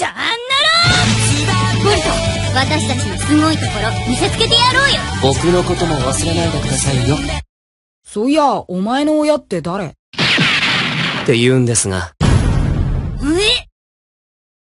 ちゃんならボルト私たちのすごいところ見せつけてやろうよ僕のことも忘れないでくださいよ。そういや、お前の親って誰？って言うんですが、